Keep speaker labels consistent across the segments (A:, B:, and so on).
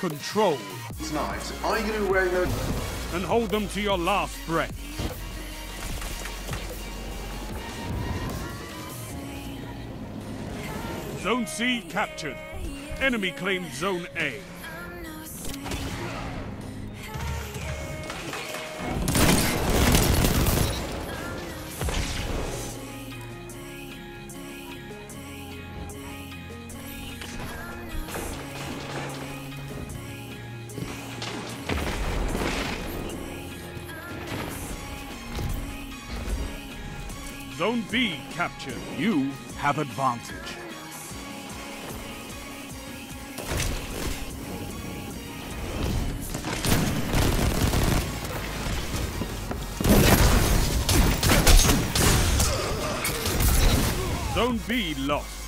A: control.
B: Tonight, are you going to be wearing those?
A: And hold them to your last breath. Zone C captured. Enemy claimed Zone A. Zone B captured. You have advantage. Zone B lost.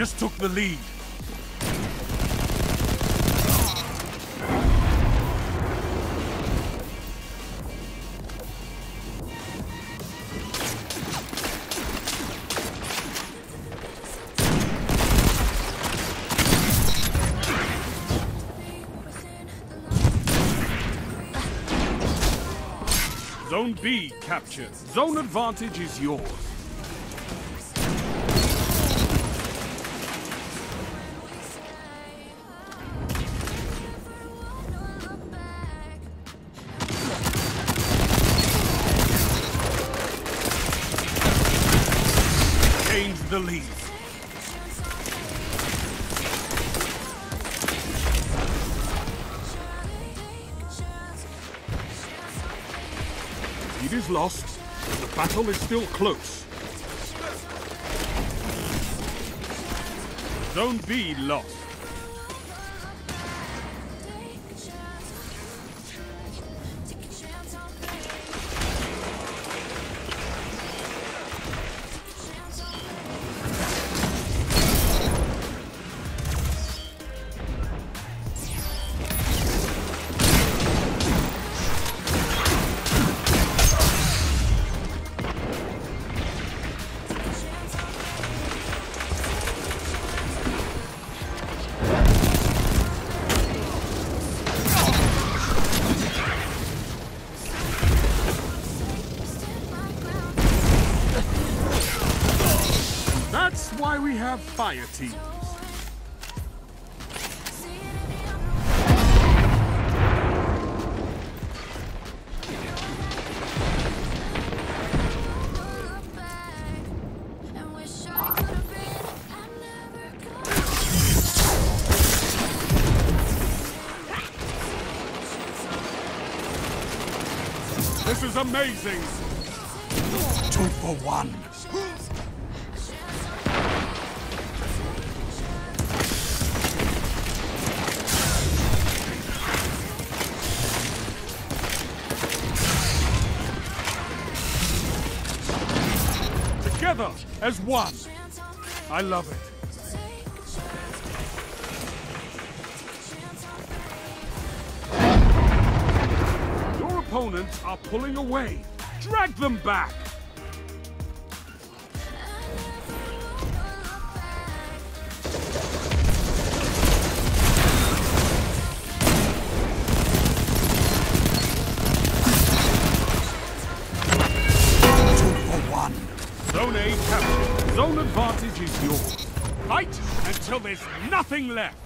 A: Just took the lead. Zone B captured. Zone advantage is yours. The lead. It is lost. The battle is still close. Zone B lost. That's why we have fire teams. This is amazing. Two for one. As one. I love it. Your opponents are pulling away. Drag them back. Nothing left.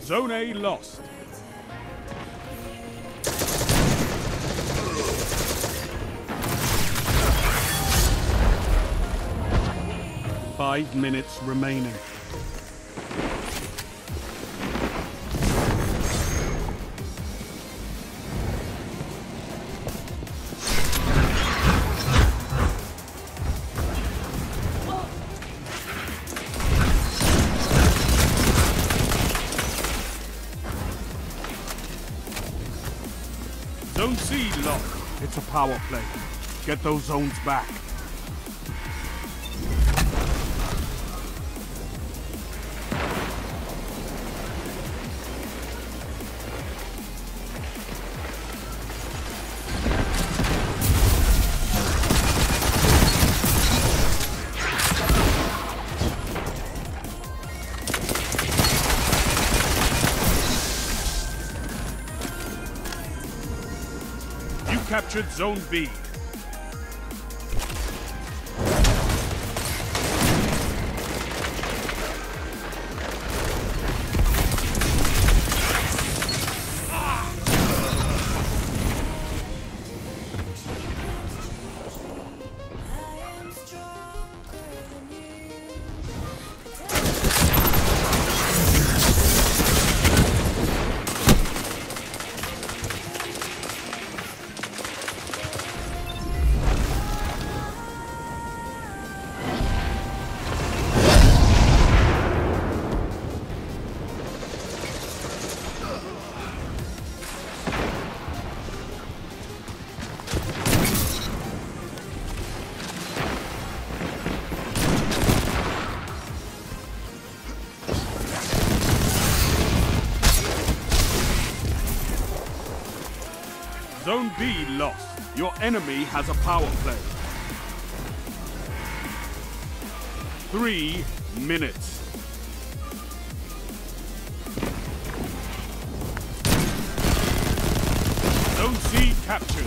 A: Zone A lost. Five minutes remaining. Zone C locked. It's a power play. Get those zones back. Captured Zone B. Zone B lost. Your enemy has a power play. Three minutes. Zone C captured.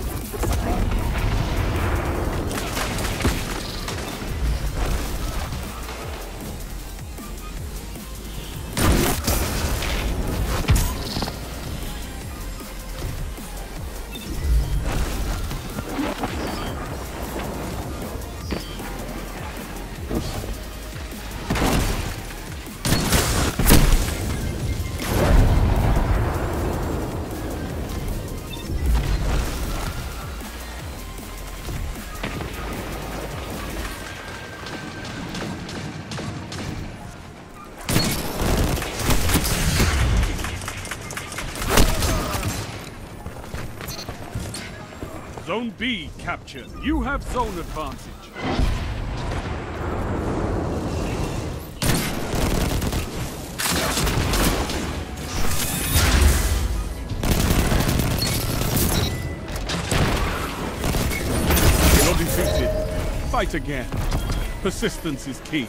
A: Zone B captured. You have zone advantage. You're defeated. Fight again. Persistence is key.